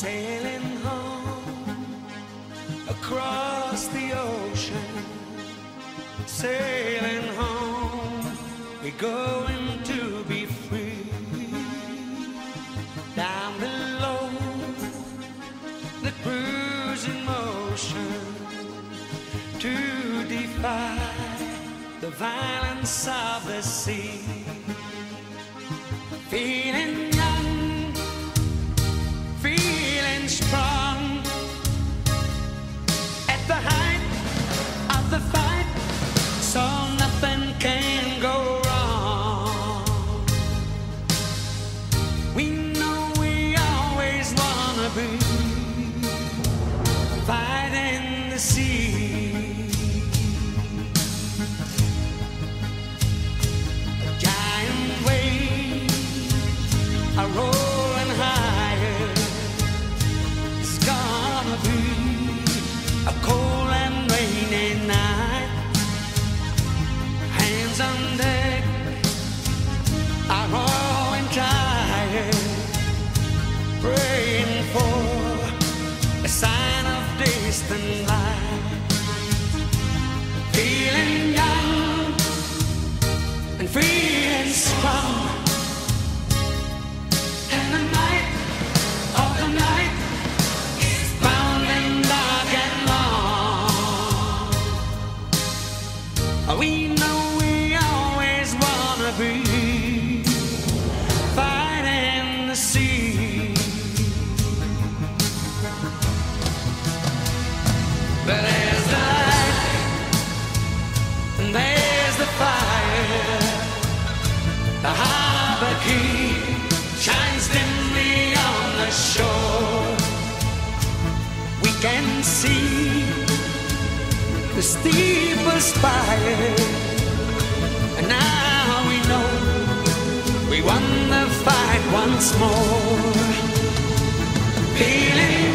Sailing home across the ocean, sailing home, we're going to be free. Down below, the cruising motion to defy the violence of the sea. Feeling be We know we always wanna be fighting the sea. But there's the light and there's the fire. The harbor key shines dimly on the shore. We can see the steepest spire. And now we know we won the fight once more. Feeling